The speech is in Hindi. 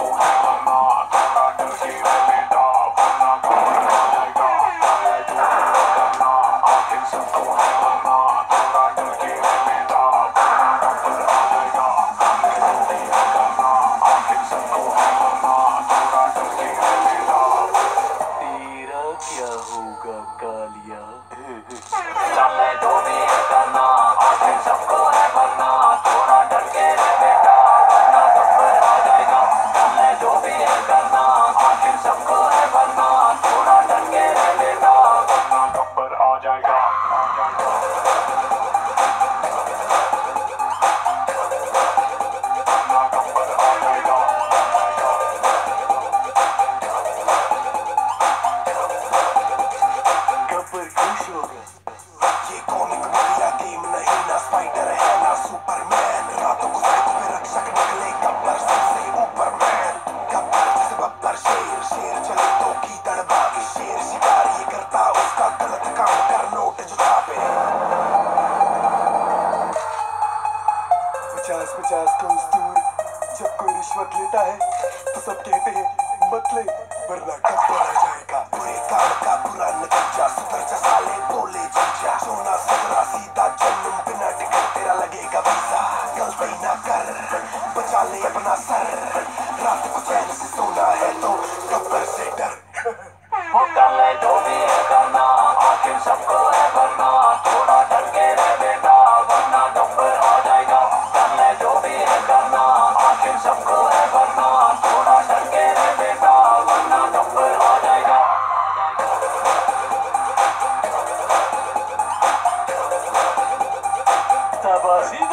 oh 好 रिश्वत है तो सब कहते हैं मत वरना जाएगा, बुरे काम का बुरा सुधर जा साले, बोले सोना सगरा सीधा जन्म बिना टिकट तेरा लगेगा वीज़ा, गलती ना कर, बचा ले अपना सर, रात को चैन से सोना है तो गब्बर से डर. है करना